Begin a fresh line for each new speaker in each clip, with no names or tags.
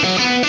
Thank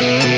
Yeah.